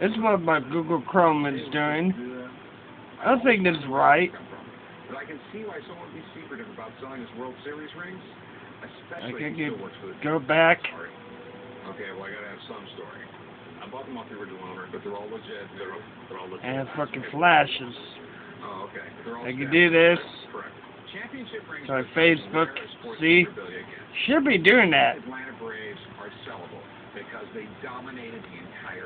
This is what my Google Chrome is doing. I don't think this is right. But I can see why someone would be secretive about selling his World Series rings, I especially can if he get, works for the go back. Sorry. Okay, well I gotta have some story. I bought them off the original owner, but they're all legit. They're, they're all legit. And it fucking flashes. Oh, okay. They're all I can do this. Correct. Championship rings So Facebook, see? Should be doing that. Atlanta Braves are sellable because they dominated the entire.